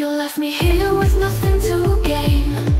You left me here with nothing to gain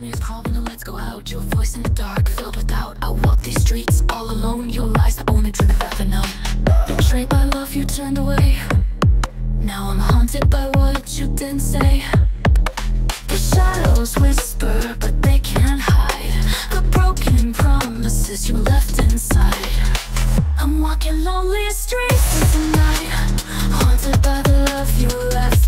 time is calling let's go out. Your voice in the dark, filled with doubt. I walk these streets all alone. Your lies, I own it, drink that venom Betrayed by love, you turned away. Now I'm haunted by what you didn't say. The shadows whisper, but they can't hide The broken promises you left inside. I'm walking lonely streets tonight Haunted by the love you left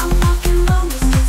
I'm walking on the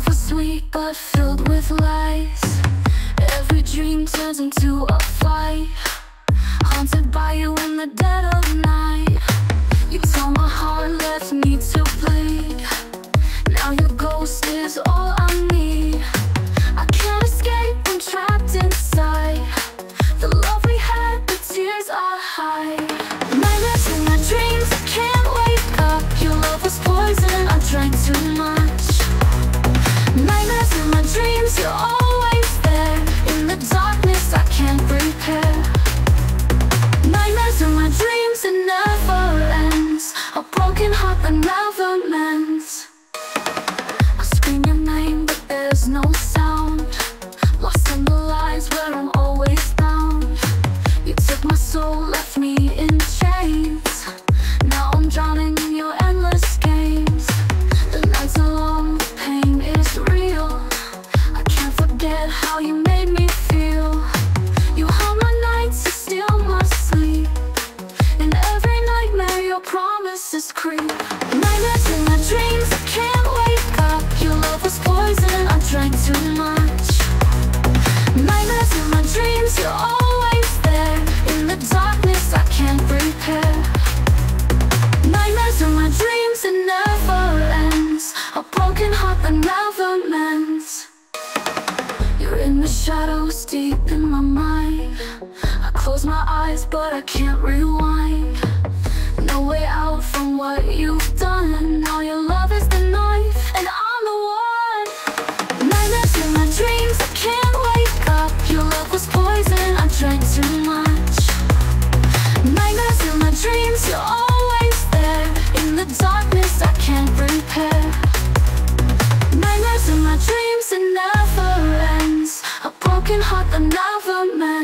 Love was sweet but filled with lies. Every dream turns into a fight. Haunted by you in the dead of night. You tore my heart, left me to bleed Now your ghost is all I need. but I can't rewind. No way out from what you've done. Now your love is the knife, and I'm the one. Nightmares in my dreams, I can't wake up. Your love was poison, I drank too much. Nightmares in my dreams, you're always there. In the darkness, I can't repair. Nightmares in my dreams, it never ends. A broken heart that never mends.